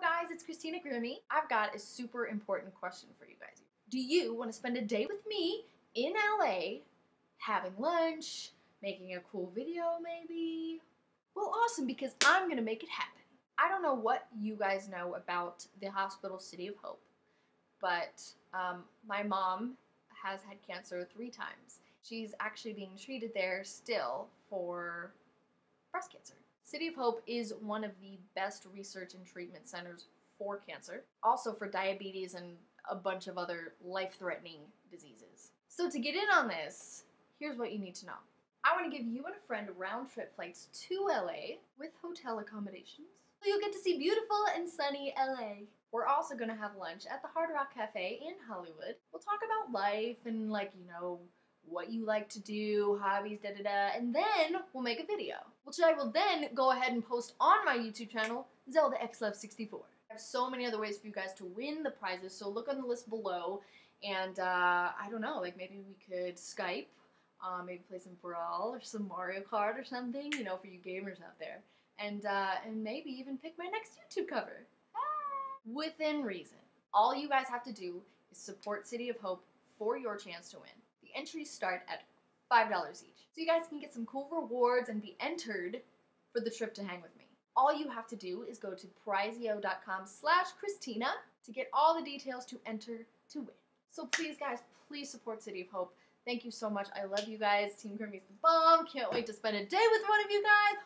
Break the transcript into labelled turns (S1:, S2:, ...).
S1: Guys, it's Christina Grimmie. I've got a super important question for you guys. Do you want to spend a day with me in LA, having lunch, making a cool video maybe? Well, awesome, because I'm gonna make it happen. I don't know what you guys know about the hospital City of Hope, but um, my mom has had cancer three times. She's actually being treated there still for breast cancer. City of Hope is one of the best research and treatment centers for cancer, also for diabetes and a bunch of other life threatening diseases. So, to get in on this, here's what you need to know. I want to give you and a friend round trip flights to LA with hotel accommodations. So you'll get to see beautiful and sunny LA. We're also going to have lunch at the Hard Rock Cafe in Hollywood. We'll talk about life and, like, you know, what you like to do, hobbies, da da da, and then we'll make a video, which I will then go ahead and post on my YouTube channel, Zelda X XLove64. I have so many other ways for you guys to win the prizes, so look on the list below, and uh, I don't know, like maybe we could Skype, uh, maybe play some Brawl or some Mario Kart or something, you know, for you gamers out there, and uh, and maybe even pick my next YouTube cover. Ah. Within reason. All you guys have to do is support City of Hope for your chance to win. The entries start at $5 each. So you guys can get some cool rewards and be entered for the trip to hang with me. All you have to do is go to prizeo.com slash Christina to get all the details to enter to win. So please, guys, please support City of Hope. Thank you so much. I love you guys. Team Grimmie's the bomb. Can't wait to spend a day with one of you guys.